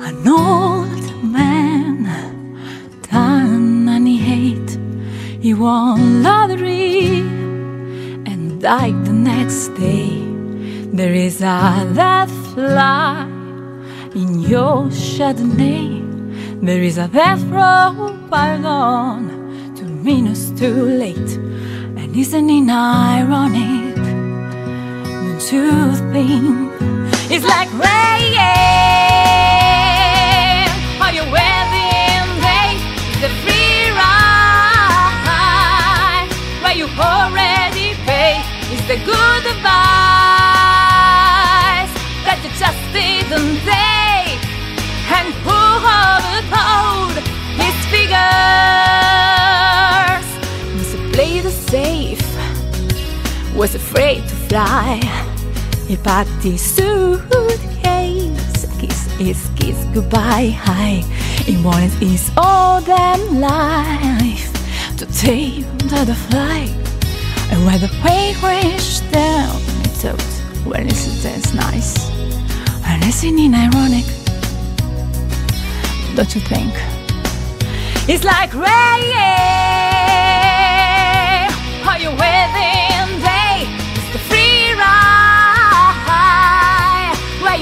An old man, done any hate, he won lottery and died the next day. There is a death fly in your Chardonnay. There is a death row pardon two minutes too late. And isn't it ironic? You think it's like rain? Are you wedding day? The free ride where you already pay is the good advice was afraid to fly. He packed his suitcase, kiss his kiss goodbye. He wanted his all damn life to take the flight. And when the plane crashed down, he thought, well, isn't that nice? And isn't it ironic? Don't you think? It's like rain.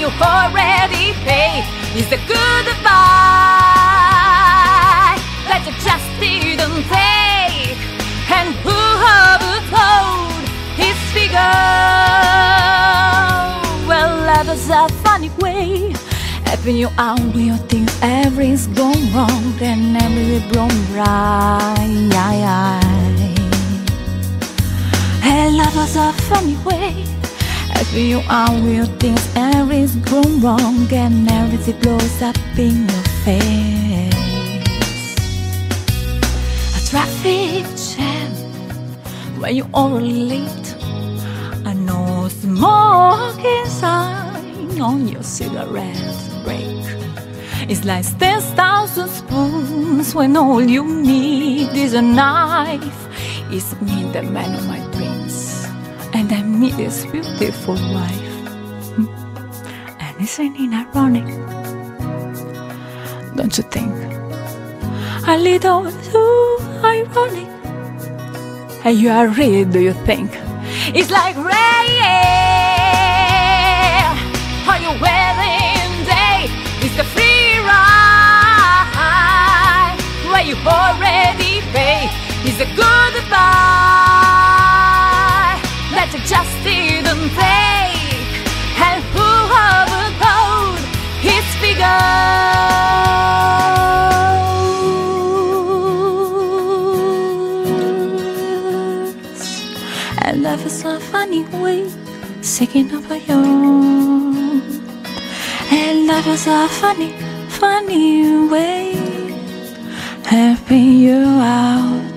Where you already pay. Is the good advice that you just didn't take? And who have told his figure? Well, love is a funny way. Helping you out with your things, everything's gone wrong, then everything's gone right. Hey, love is a funny way. You with your things, everything's gone wrong, and everything blows up in your face. A traffic jam when you're already late. I know smoking sign on your cigarette break. It's like 10,000 spoons when all you need is a knife. It's me, the man of my and I meet this beautiful wife. Hmm. And isn't it ironic? Don't you think? A little too ironic. And you are really, do you think? It's like rain. Are you wedding And love is a funny way, singing of a young. And love is a funny, funny way, you helping you out.